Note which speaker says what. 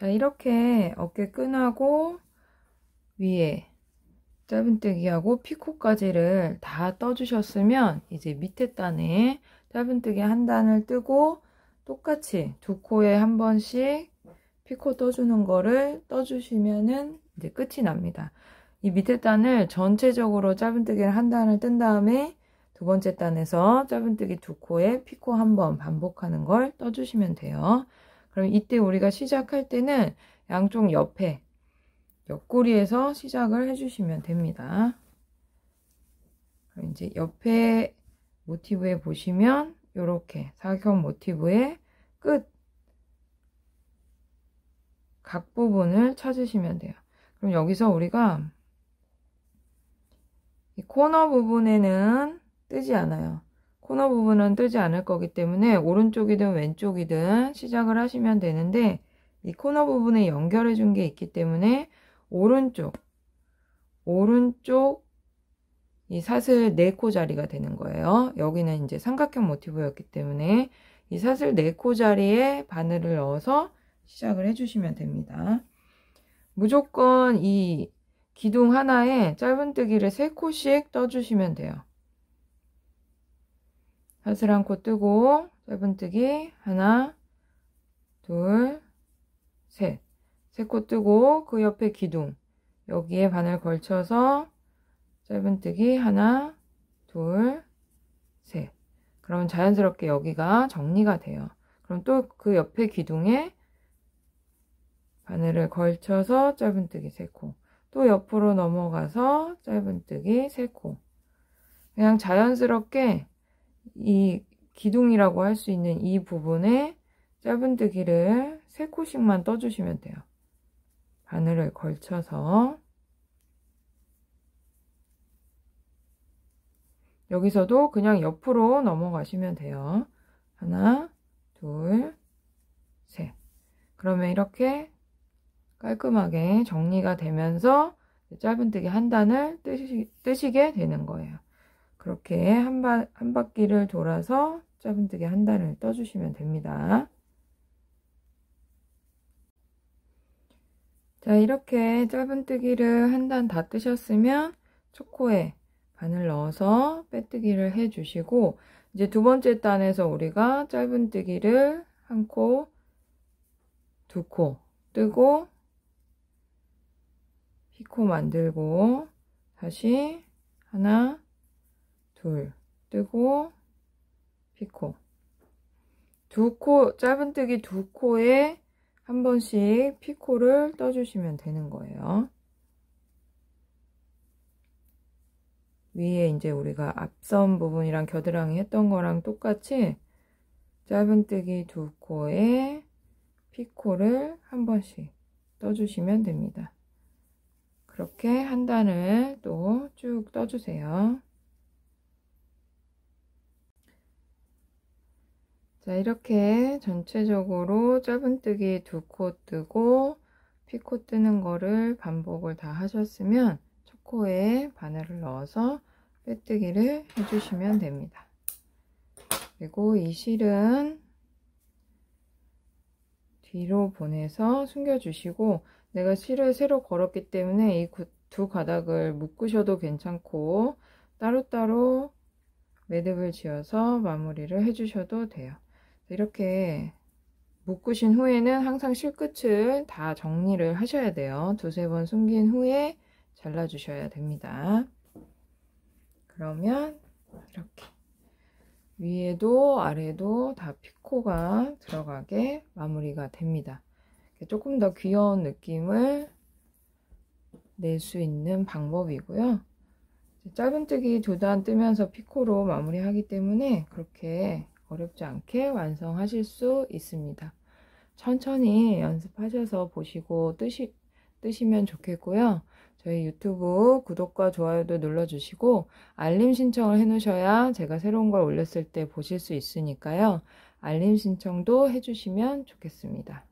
Speaker 1: 자 이렇게 어깨 끈하고 위에 짧은뜨기하고 피코까지를 다 떠주셨으면 이제 밑에 단에 짧은뜨기 한 단을 뜨고 똑같이 두 코에 한 번씩 피코 떠주는 거를 떠주시면은 이제 끝이 납니다. 이 밑에 단을 전체적으로 짧은뜨기를 한 단을 뜬 다음에 두 번째 단에서 짧은뜨기 두 코에 피코 한 번 반복하는 걸 떠주시면 돼요. 그럼 이때 우리가 시작할 때는 양쪽 옆에 옆구리에서 시작을 해주시면 됩니다. 그럼 이제 옆에 모티브에 보시면 이렇게 사각 모티브의 끝 각 부분을 찾으시면 돼요. 그럼 여기서 우리가 이 코너 부분에는 뜨지 않아요. 코너 부분은 뜨지 않을 거기 때문에 오른쪽이든 왼쪽이든 시작을 하시면 되는데 이 코너 부분에 연결해 준 게 있기 때문에 오른쪽 오른쪽 이 사슬 4코 자리가 되는 거예요. 여기는 이제 삼각형 모티브였기 때문에 이 사슬 4코 자리에 바늘을 넣어서 시작을 해주시면 됩니다. 무조건 이 기둥 하나에 짧은뜨기를 3코씩 떠주시면 돼요. 사슬 한 코 뜨고 짧은뜨기. 하나 둘셋. 세 코 뜨고 그 옆에 기둥. 여기에 바늘 걸쳐서 짧은뜨기. 하나 둘셋. 그럼 자연스럽게 여기가 정리가 돼요. 그럼 또 그 옆에 기둥에 바늘을 걸쳐서 짧은뜨기 3코 또 옆으로 넘어가서 짧은뜨기 3코 그냥 자연스럽게 이 기둥이라고 할 수 있는 이 부분에 짧은뜨기를 3코씩만 떠주시면 돼요. 바늘을 걸쳐서 여기서도 그냥 옆으로 넘어가시면 돼요. 하나, 둘, 셋. 그러면 이렇게 깔끔하게 정리가 되면서 짧은뜨기 한 단을 뜨시, 뜨시게 되는 거예요. 그렇게 한, 바, 한 바퀴를 돌아서 짧은뜨기 한 단을 떠주시면 됩니다. 자 이렇게 짧은뜨기를 한 단 다 뜨셨으면 초코에 바늘 넣어서 빼뜨기를 해주시고 이제 두 번째 단에서 우리가 짧은뜨기를 한 코, 두 코 뜨고 피코 만들고 다시 하나 둘 뜨고 피코 두 코 짧은뜨기 두 코에 한 번씩 피코를 떠주시면 되는 거예요 위에 이제 우리가 앞선 부분이랑 겨드랑이 했던 거랑 똑같이 짧은뜨기 두 코에 피코를 한 번씩 떠주시면 됩니다. 그렇게 한 단을 또 쭉 떠주세요. 자 이렇게 전체적으로 짧은뜨기 두 코 뜨고 피코 뜨는 거를 반복을 다 하셨으면 첫 코에 바늘을 넣어서 빼뜨기를 해주시면 됩니다. 그리고 이 실은 뒤로 보내서 숨겨주시고 내가 실을 새로 걸었기 때문에 이 두 가닥을 묶으셔도 괜찮고 따로따로 매듭을 지어서 마무리를 해주셔도 돼요. 이렇게 묶으신 후에는 항상 실끝을 다 정리를 하셔야 돼요. 두세 번 숨긴 후에 잘라주셔야 됩니다. 그러면 이렇게 위에도 아래도 다 피코가 들어가게 마무리가 됩니다. 조금 더 귀여운 느낌을 낼 수 있는 방법이고요. 짧은뜨기 두 단 뜨면서 피코로 마무리하기 때문에 그렇게 어렵지 않게 완성하실 수 있습니다. 천천히 연습하셔서 보시고 뜨시, 뜨시면 좋겠고요. 저희 유튜브 구독과 좋아요도 눌러주시고 알림 신청을 해놓으셔야 제가 새로운 걸 올렸을 때 보실 수 있으니까요. 알림 신청도 해주시면 좋겠습니다.